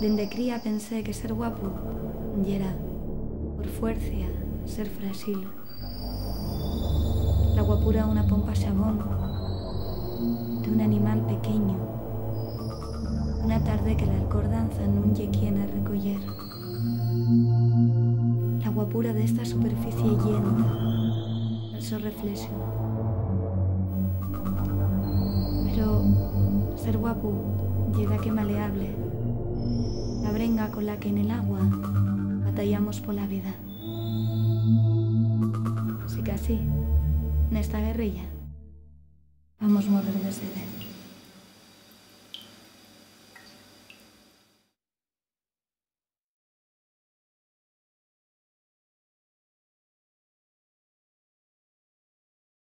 Dende cría pensé que ser guapo yera, por fuerza, ser frágil. La guapura una pompa xabón de un animal pequeño. Una tarde que la alcordanza nun lle quiena recoller. La guapura de esta superficie yenda, el so reflexo. Ser guapo llega que maleable, la brenga con la que en el agua batallamos por la vida. Así que así, en esta guerrilla, vamos a morir de sed.